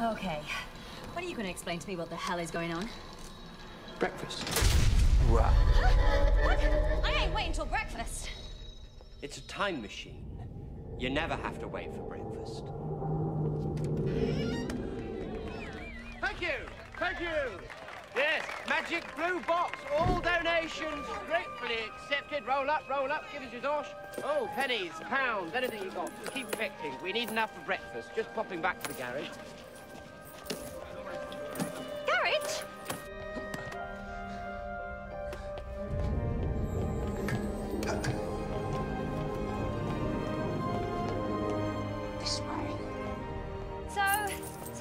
Okay. When are you going to explain to me what the hell is going on? Breakfast. What? I ain't waiting till breakfast. It's a time machine. You never have to wait for breakfast. Thank you! Thank you! Yes, magic blue box. All donations gratefully accepted. Roll up, roll up, give us your dosh. Oh, pennies, pounds, anything you got. Keep collecting. We need enough for breakfast. Just popping back to the garage. Garage?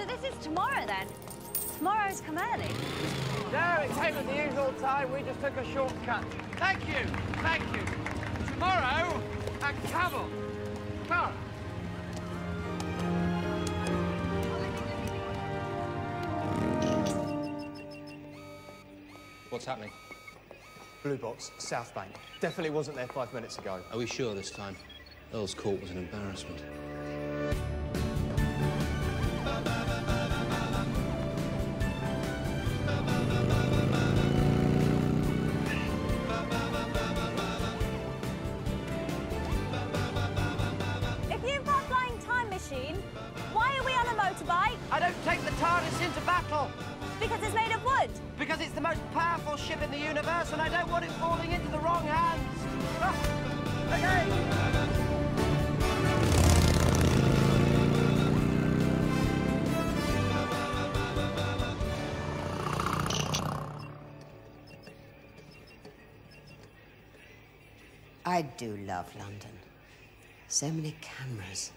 This is tomorrow then? Tomorrow's come early. No, it came at the usual time. We just took a shortcut. Thank you, thank you. Tomorrow, a camel. Clara. What's happening? Blue box, South Bank. Definitely wasn't there five minutes ago. Are we sure this time? Earl's Court was an embarrassment. Motorbike? I don't take the TARDIS into battle Because it's made of wood. because it's the most powerful ship in the universe and I don't want it falling into the wrong hands. Ah, okay. I do love London. So many cameras.